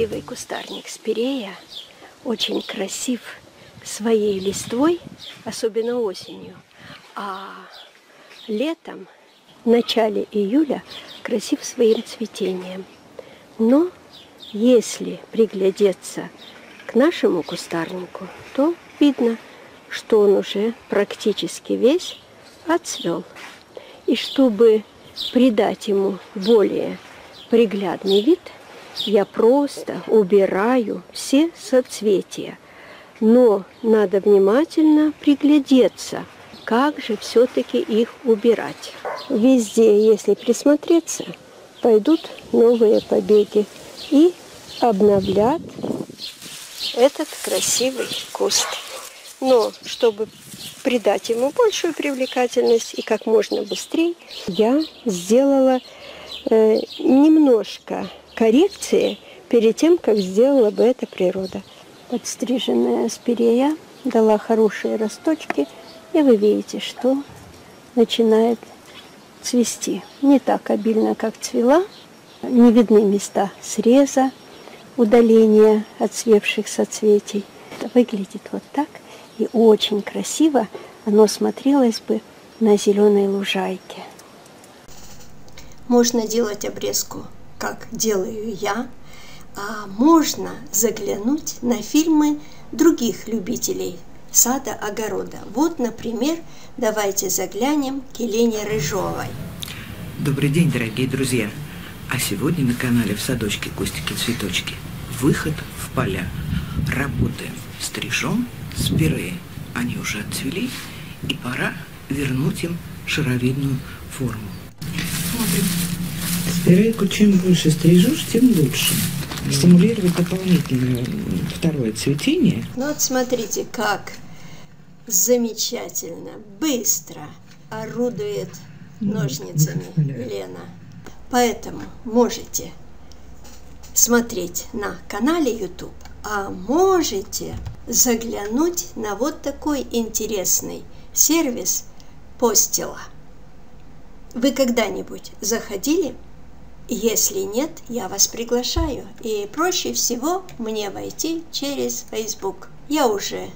красивый кустарник спирея, очень красив своей листвой, особенно осенью. А летом, в начале июля, красив своим цветением. Но если приглядеться к нашему кустарнику, то видно, что он уже практически весь отцвел. И чтобы придать ему более приглядный вид, я просто убираю все соцветия. Но надо внимательно приглядеться, как же все-таки их убирать. Везде, если присмотреться, пойдут новые побеги и обновлят этот красивый куст. Но чтобы придать ему большую привлекательность и как можно быстрее, я сделала немножко коррекции перед тем, как сделала бы это природа. Подстриженная спирея дала хорошие росточки, и вы видите, что начинает цвести. Не так обильно, как цвела, не видны места среза, удаления отцвевших соцветий. Это выглядит вот так, и очень красиво оно смотрелось бы на зеленой лужайке. Можно делать обрезку, как делаю я, а можно заглянуть на фильмы других любителей сада-огорода. Вот, например, давайте заглянем к Елене Рыжовой. Добрый день, дорогие друзья! А сегодня на канале «В садочке кустики-цветочки» выход в поля. Работаем стрижем спиреи. Они уже отцвели, и пора вернуть им шаровидную форму. Спирейку чем больше стрижешь, тем лучше. Стимулировать дополнительное второе цветение. Ну вот смотрите, как замечательно, быстро орудует ножницами Лена. Поэтому можете смотреть на канале YouTube, а можете заглянуть на вот такой интересный сервис Постила. Вы когда-нибудь заходили? Если нет, я вас приглашаю. И проще всего мне войти через Facebook. Я уже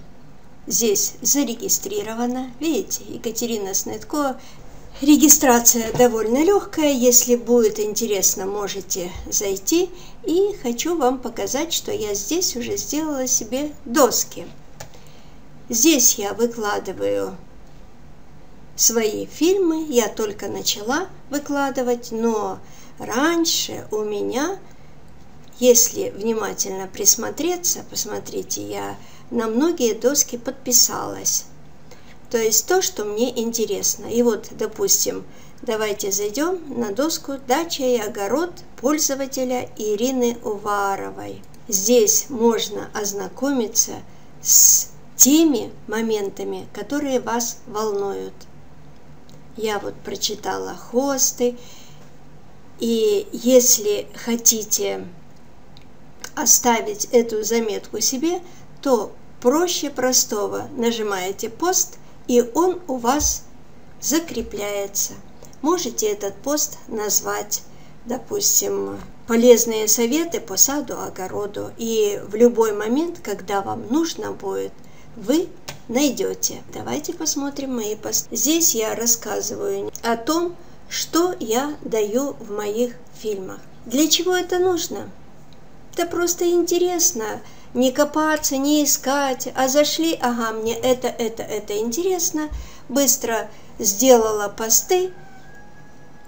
здесь зарегистрирована. Видите, Екатерина Снытко Регистрация довольно легкая, если будет интересно, можете зайти. И хочу вам показать, что я здесь уже сделала себе доски. Здесь я выкладываю свои фильмы, я только начала выкладывать, но раньше у меня, если внимательно присмотреться, посмотрите, я на многие доски подписалась. То есть то, что мне интересно. И вот, допустим, давайте зайдем на доску «Дача и огород» пользователя Ирины Уваровой. Здесь можно ознакомиться с теми моментами, которые вас волнуют. Я вот прочитала хосты, и если хотите оставить эту заметку себе, то проще простого нажимаете «Пост» и он у вас закрепляется. Можете этот пост назвать, допустим, полезные советы по саду, огороду. И в любой момент, когда вам нужно будет, вы найдете. Давайте посмотрим мои посты. Здесь я рассказываю о том, что я даю в моих фильмах. Для чего это нужно? Это просто интересно не копаться, не искать, а зашли, ага, мне это, это, это интересно, быстро сделала посты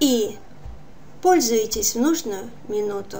и пользуйтесь в нужную минуту.